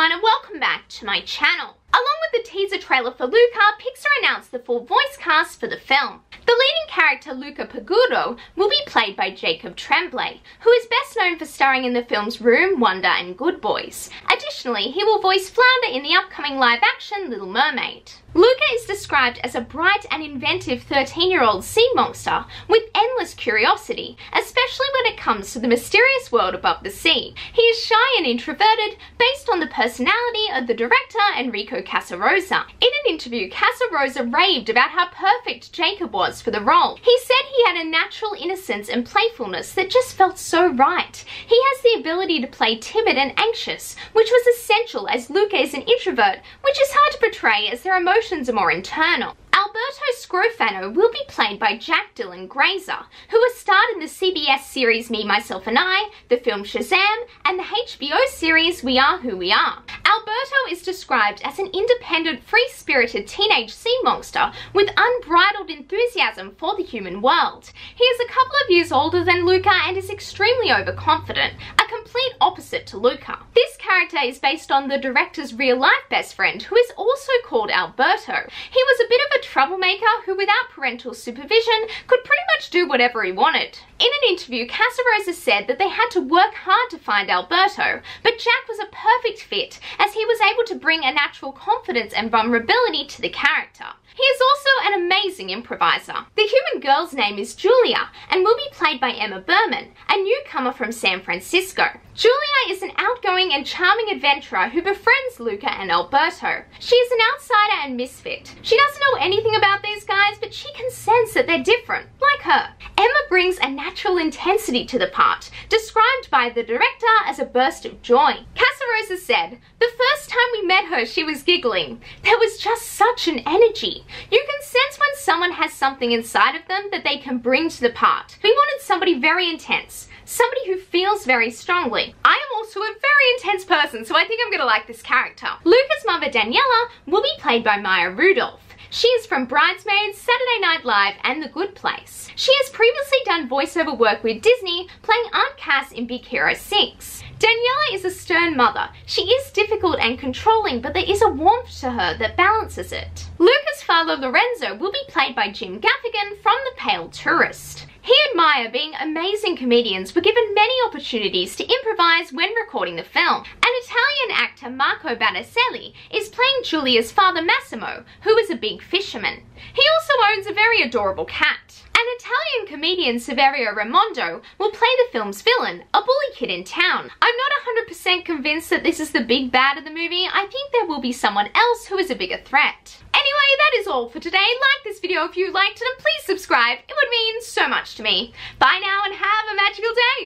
everyone and welcome back to my channel. Along with the teaser trailer for Luca, Pixar announced the full voice cast for the film. The leading character Luca Paguro will be played by Jacob Tremblay, who is best known for starring in the films Room, Wonder and Good Boys. Additionally, he will voice Flounder in the upcoming live-action Little Mermaid. Luca is described as a bright and inventive 13-year-old sea monster with endless curiosity, especially when it comes to the mysterious world above the sea. He is shy and introverted based on the personality of the director Enrico Casarosa. In an interview, Casarosa raved about how perfect Jacob was for the role. He said he had a natural innocence and playfulness that just felt so right. He has the ability to play timid and anxious, which was essential as Luca is an introvert, which is hard to portray as their emotions are more internal. Alberto Scrofano will be played by Jack Dylan Grazer, who starred in the CBS series Me, Myself and I, the film Shazam, and the HBO series We Are Who We Are. Alberto is described as an independent, free-spirited teenage sea monster with unbridled enthusiasm for the human world. He is a couple of years older than Luca and is extremely overconfident, a complete opposite to Luca. This character is based on the director's real-life best friend, who is also called Alberto. He was a bit of a troublemaker who, without parental supervision, could pretty much do whatever he wanted. In an interview, Casarosa said that they had to work hard to find Alberto, but Jack was a perfect fit as he was able to bring a natural confidence and vulnerability to the character. He is also an amazing improviser. The human girl's name is Giulia and will be played by Emma Berman, a newcomer from San Francisco. Giulia is an outgoing and charming adventurer who befriends Luca and Alberto. She is an outsider and misfit. She doesn't know anything about these guys, but she can sense that they're different, like her. Emma brings a natural intensity to the part, described by the director as a burst of joy. Casarosa said, the first time we met her, she was giggling. There was just such an energy. You can sense someone has something inside of them that they can bring to the part. We wanted somebody very intense, somebody who feels very strongly. I am also a very intense person, so I think I'm gonna like this character. Luca's mother, Daniela, will be played by Maya Rudolph. She is from Bridesmaids, Saturday Night Live, and The Good Place. She has previously done voiceover work with Disney, playing Aunt Cass in Big Hero 6. Daniela is a stern mother. She is difficult and controlling, but there is a warmth to her that balances it. Luca's father, Lorenzo, will be played by Jim Gaffigan from The Pale Tourist. He and Maya, being amazing comedians, were given many opportunities to improvise when recording the film. An Italian actor, Marco Barricelli, is playing Giulia's father, Massimo, who is a big fisherman. He also owns a very adorable cat. An Italian comedian, Saverio Raimondo, will play the film's villain, a bully kid in town. I'm not 100% convinced that this is the big bad of the movie. I think there will be someone else who is a bigger threat. Anyway, that is all for today. Like this video if you liked it and please subscribe. It would mean so much to me. Bye now and have a magical day.